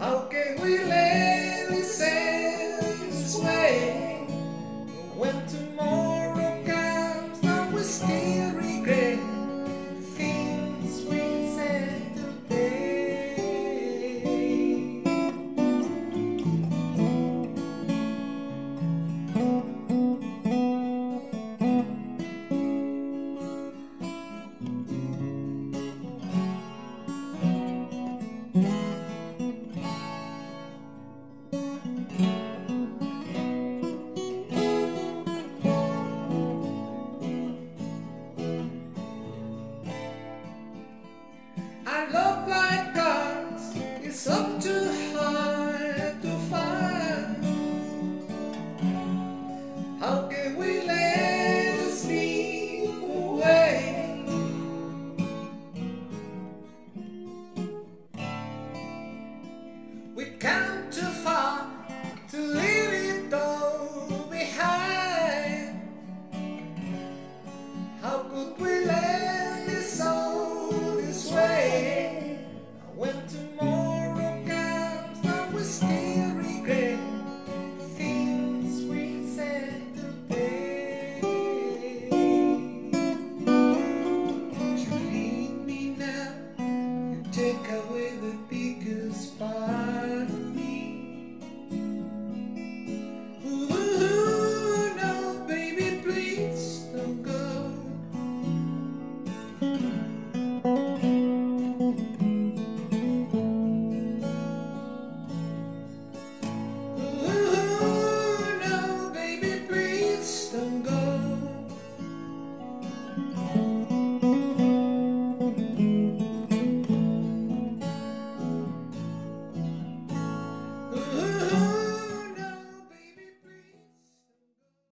How can we We count to five.